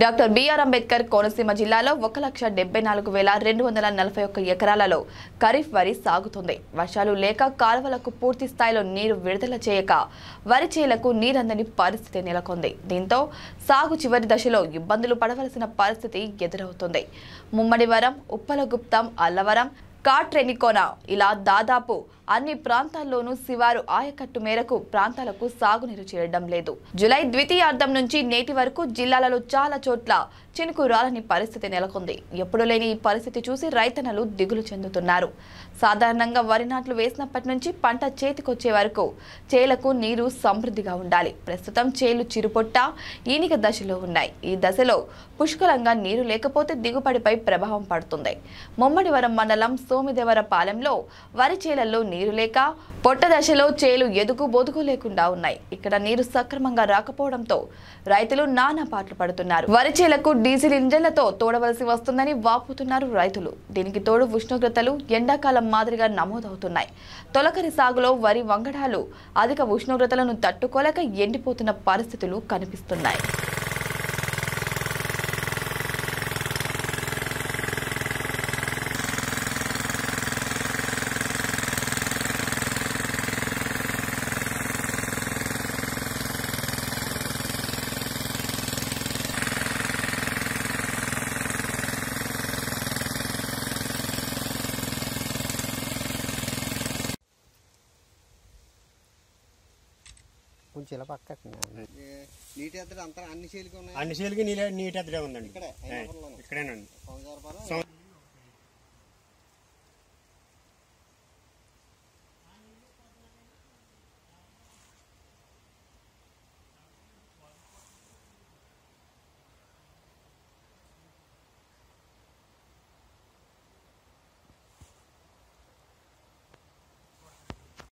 Doctor BR Ambedkar Konaseema జిల్లాలో ఒక లక్ష డెబ్బై నాలుగు వేల రెండు వందల నలభై ఒక్క ఎకరాలలో ఖరీఫ్ వరి సాగుతుంది. వర్షాలు లేక కాలువలకు పూర్తి స్థాయిలో నీరు విడుదల చేయక వరి చేలకు నీరందని పరిస్థితి నెలకొంది. దీంతో సాగు చివరి దశలో ఇబ్బందులు పడవలసిన పరిస్థితి ఎదురవుతుంది. ముమ్మడివరం ఉప్పలగుప్తం అల్లవరం కాట్రెనికోన. ఇలా దాదాపు అన్ని ప్రాంతాల్లోనూ శివారు ఆయకట్టు మేరకు ప్రాంతాలకు సాగునీరు చేయడం లేదు. జులై ద్వితీయార్థం నుంచి నేటి వరకు జిల్లాలలో చాలా చోట్ల చినుకు రాలని పరిస్థితి నెలకొంది. ఎప్పుడు లేని ఈ పరిస్థితి చూసి రైతన్నలు దిగులు చెందుతున్నారు. సాధారణంగా వరి నాట్లు వేసినప్పటి నుంచి పంట చేతికొచ్చే వరకు చేలకు నీరు సమృద్ధిగా ఉండాలి. ప్రస్తుతం చేలు చిరుపొట్ట ఈనిక దశలో ఉన్నాయి. ఈ దశలో పుష్కలంగా నీరు లేకపోతే దిగుబడిపై ప్రభావం పడుతుంది. ముమ్మడివరం మండలం సోమిదేవరపాలెంలో వరి చేలల్లో నీరు లేక పొట్ట దశలో చేలు ఎదుగు బొదుగు లేకుండా ఉన్నాయి. ఇక్కడ నీరు సక్రమంగా రాకపోవడంతో రైతులు నానా పాటలు పడుతున్నారు. వరి చేలకు డీజిల్ ఇంజన్లతో తోడవలసి వస్తుందని వాపుతున్నారు రైతులు. దీనికి తోడు ఉష్ణోగ్రతలు ఎండాకాలం మాదిరిగా నమోదవుతున్నాయి. తొలకరి సాగులో వరి వంగడాలు అధిక ఉష్ణోగ్రతలను తట్టుకోలేక ఎండిపోతున్న పరిస్థితులు కనిపిస్తున్నాయి. కొంచెం ఇలా పక్కకు నీటి అంతా అన్ని ఉన్నాయి? అన్ని నీళ్ళ నీటి ఎద్దడే ఉందండి. ఇక్కడేనండి.